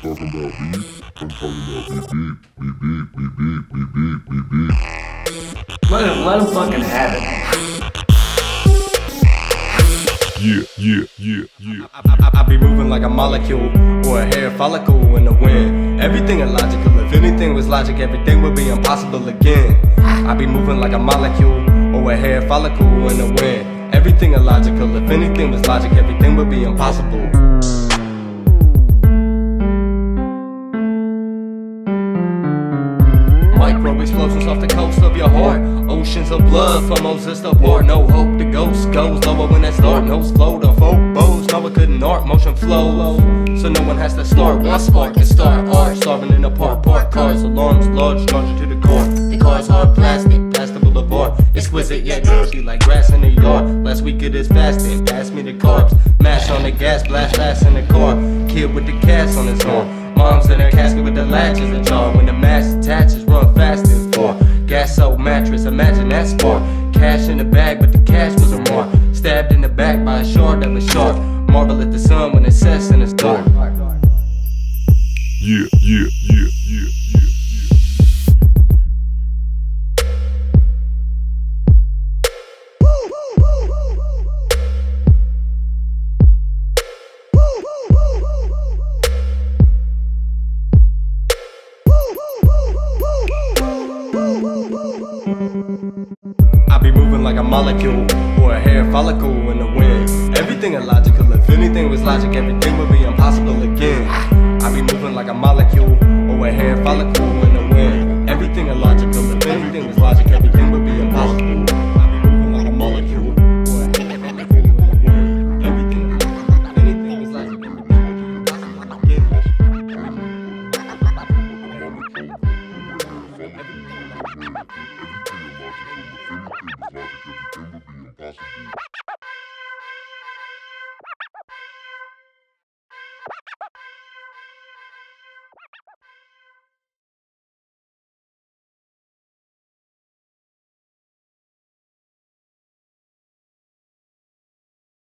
Talking about beef, I'm talking about beep beep, beep beep, beep beep, beep beep, beep beep. Let him, let him fucking have it. Yeah, yeah, yeah, yeah. I, I, I be moving like a molecule or a hair follicle in the wind. Everything illogical. If anything was logic, everything would be impossible again. I be moving like a molecule or a hair follicle in the wind. Everything illogical. If anything was logic, everything would be impossible. Micro explosions off the coast of your heart. Oceans of blood from Moses to port. No hope, the ghost goes lower when that start. Nose flow, the folk bows. No, it couldn't art, motion flow. So no one has to start. One spark can start art. Starving in a park, park cars, alarms, large, charging to the core. The car's are plastic, past the boulevard. Exquisite yet dirty, like grass in the yard. Last week it is fasting, pass me the carbs. Mash on the gas, blast fast in the car. Kid with the cast on his arm. Mom's in her casket with the latches ajar. When the that. Cash in the bag, but the cash was a mark. Stabbed in the back by a shard that was sharp. Marvel at the sun when it sets and it's dark. Yeah, yeah, yeah, yeah, yeah. I be moving like a molecule or a hair follicle in the wind. Everything illogical. If anything was logic, everything would be impossible again. I be moving like a molecule or a hair follicle in the wind. Everything illogical. If anything was logic, everything would be impossible. I be moving like a molecule or a hair follicle